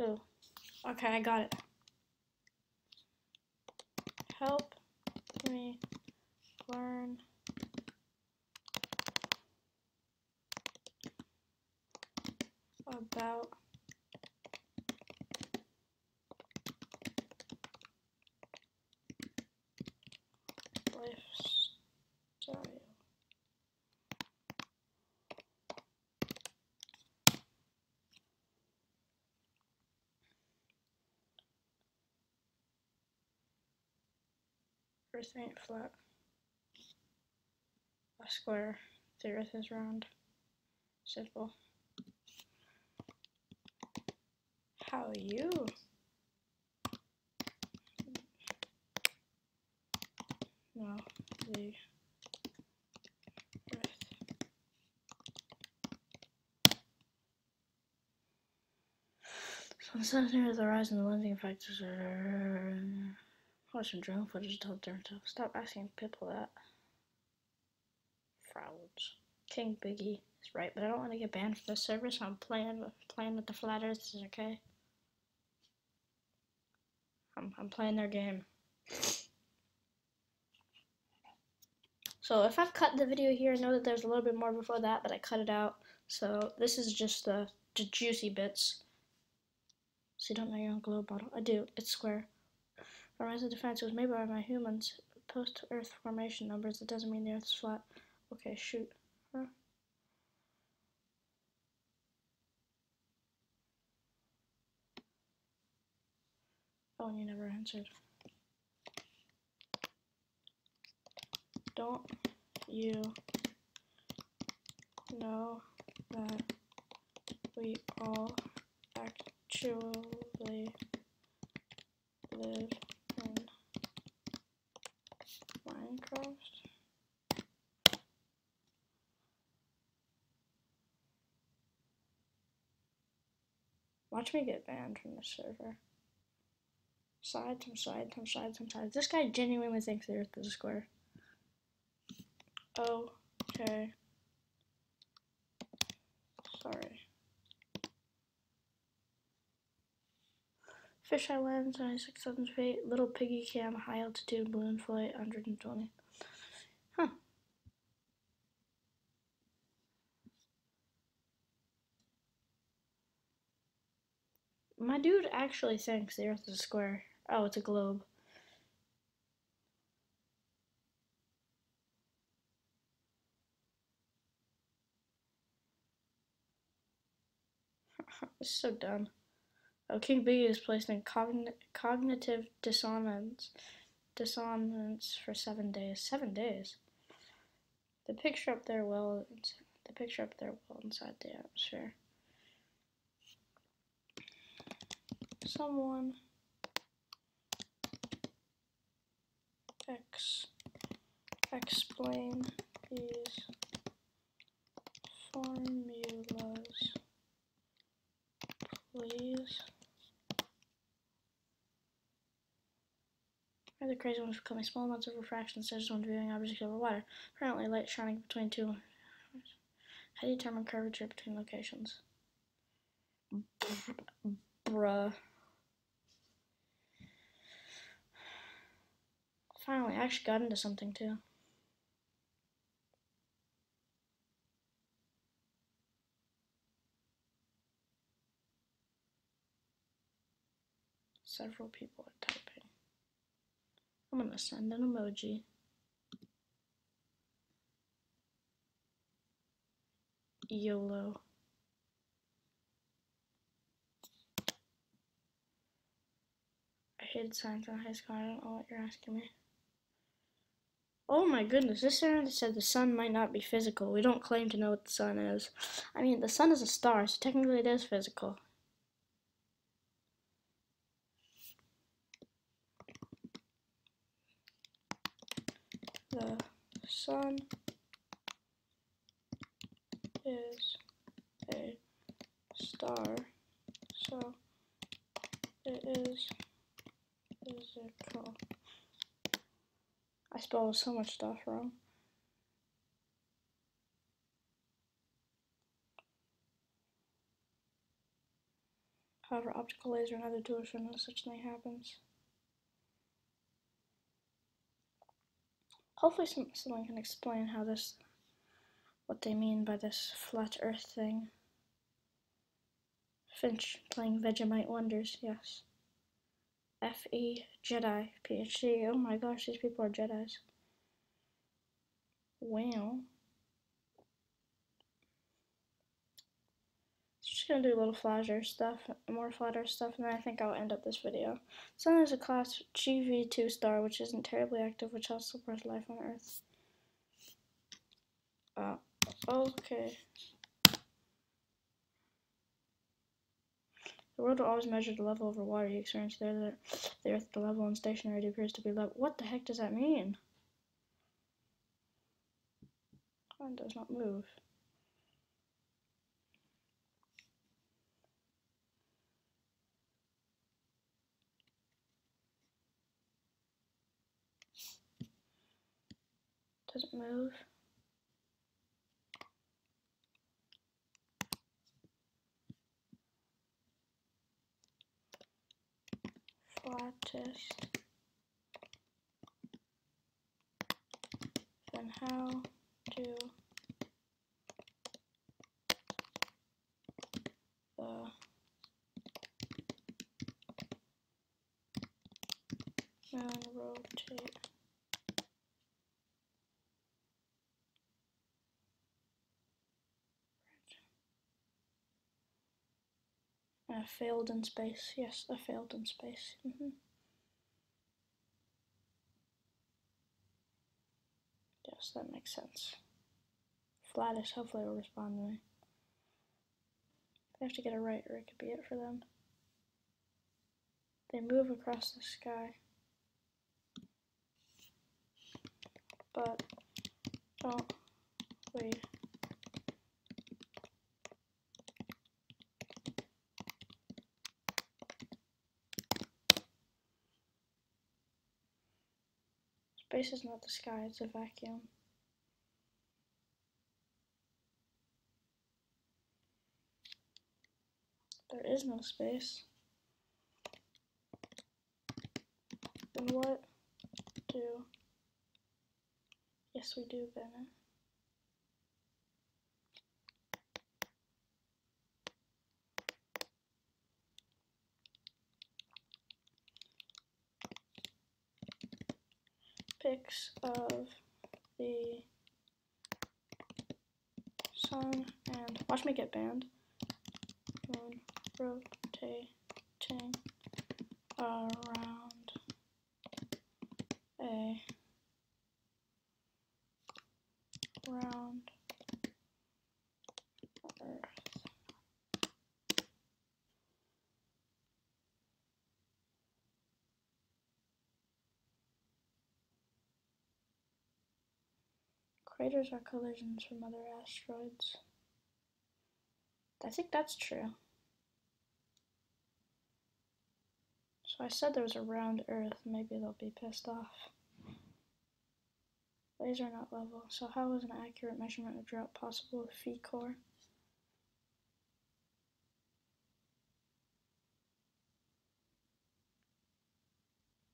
Oh, okay, I got it. Help me learn about flat. A square. The earth is round. Simple. How are you? No, the. So the sun's near the and the lensing factors are watch some drone footage to turn to stop asking people that. Frauds. King Biggie is right, but I don't want to get banned from the server, so I'm playing with playing with the flat earths, is okay? I'm I'm playing their game. So if I've cut the video here, I know that there's a little bit more before that, but I cut it out. So this is just the, the juicy bits. So you don't know your own globe bottle. I do. It's square. The rise of defense was made by my humans. Post-Earth formation numbers. It doesn't mean the Earth is flat. Okay, shoot. Huh? Oh, and you never answered. Don't you know that we all actually live in Minecraft? Watch me get banned from the server. Side, some side, some side, some side. This guy genuinely thinks the earth is a square. Okay. Sorry. Fisheye lens, 96,000 feet, little piggy cam, high altitude, balloon flight, 120. Huh. My dude actually thinks the earth is a square. Oh, it's a globe. it's so dumb. Oh, King Biggie is placed in cogn cognitive dissonance, dissonance for seven days. Seven days. The picture up there well, the picture up there well inside the atmosphere. Someone ex explain these formulas, please. The crazy ones becoming small amounts of refraction instead of when viewing objects over water? Apparently, light shining between two. How do you determine curvature between locations? Bruh. Finally, I actually got into something too. Several people are typing. I'm gonna send an emoji. YOLO. I hated science in high school. I don't know what you're asking me. Oh my goodness, this internet said the sun might not be physical. We don't claim to know what the sun is. I mean, the sun is a star, so technically it is physical. The sun is a star, so it is physical. I spelled so much stuff wrong. However, optical laser and other tools show no such thing happens. Hopefully some, someone can explain how this, what they mean by this flat earth thing. Finch playing Vegemite Wonders, yes. F.E. Jedi, PhD. Oh my gosh, these people are Jedis. Wow. Just gonna do a little flatter stuff, more flatter stuff, and then I think I'll end up this video. Sun is a class GV2 star, which isn't terribly active, which helps support life on Earth. Uh, okay. The world will always measure the level of water you experience there. The Earth, the level and stationary appears to be level. What the heck does that mean? It does not move. Doesn't move. Flattest. Then how do the moon rotate? I failed in space. Yes, I failed in space. Mm -hmm. Yes, that makes sense. Flatus hopefully will respond to me. They have to get it right or it could be it for them. They move across the sky. But don't wait. Space is not the sky, it's a vacuum. There is no space. Then what do... Yes, we do, Bennett. Pics of the sun and watch me get banned. Moon rotating around a round earth. Craters are collisions from other asteroids. I think that's true. So I said there was a round Earth. Maybe they'll be pissed off. Laser not level. So how is an accurate measurement of drought possible with phi core?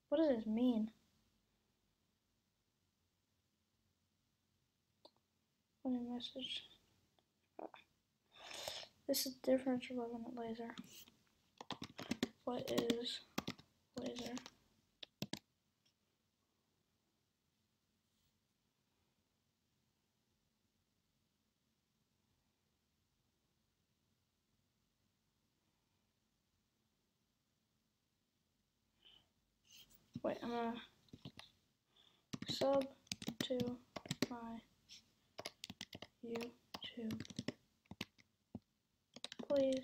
What does this mean? Funny message. This is different relevant laser. What is laser? Wait, I'm gonna sub to my YouTube, please.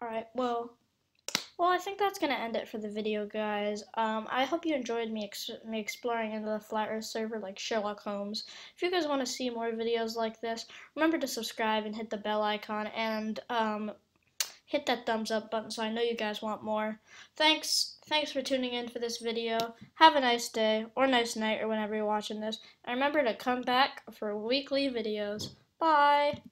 Alright, well, well, I think that's going to end it for the video, guys. Um, I hope you enjoyed me, ex me exploring into the Flat Earth server like Sherlock Holmes. If you guys want to see more videos like this, remember to subscribe and hit the bell icon, and um, hit that thumbs up button so I know you guys want more. Thanks, thanks for tuning in for this video. Have a nice day or nice night or whenever you're watching this. And remember to come back for weekly videos. Bye.